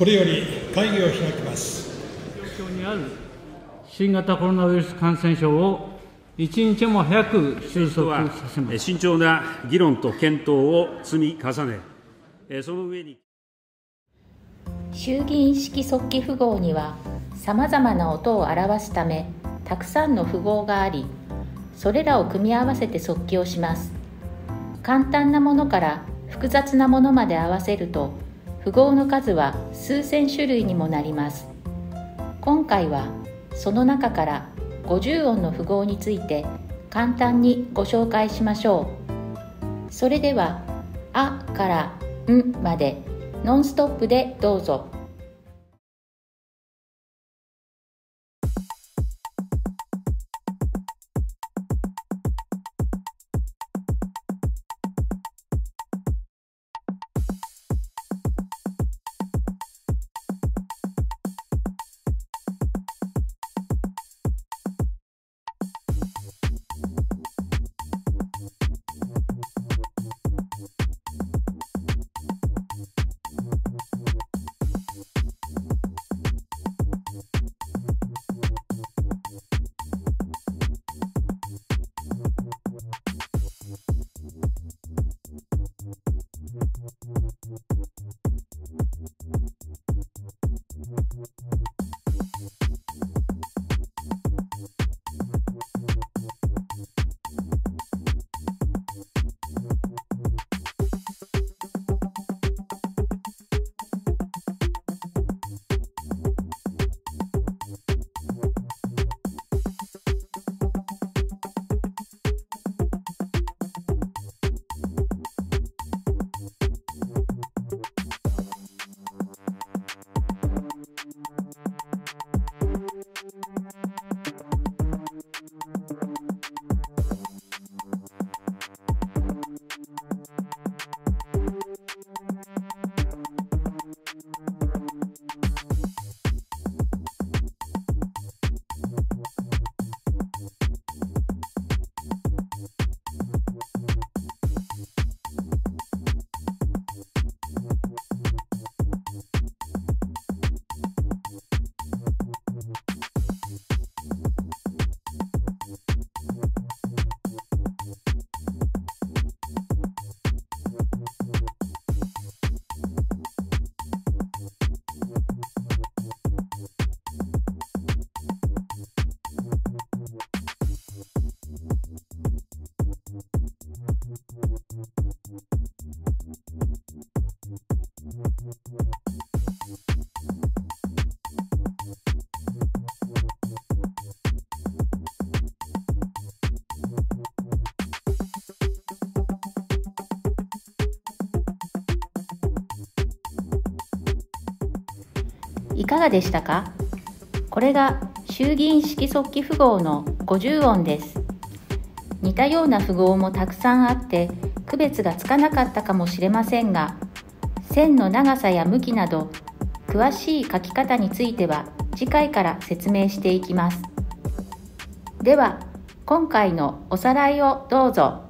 これより会議を開きます。にある新型コロナウイルス感染症を一日も早く収束させます。慎重な議論と検討を積み重ねその上に。衆議院式速記符号にはさまざまな音を表すためたくさんの符号がありそれらを組み合わせて速記をします。簡単なものから複雑なものまで合わせると符号の数は数千種類にもなります今回はその中から50音の符号について簡単にご紹介しましょうそれでは「あ」から「ん」までノンストップでどうぞ。いかがでしたか？これが衆議院式速記符号の50音です。似たような符号もたくさんあって区別がつかなかったかもしれませんが線の長さや向きなど詳しい書き方については次回から説明していきます。では今回のおさらいをどうぞ。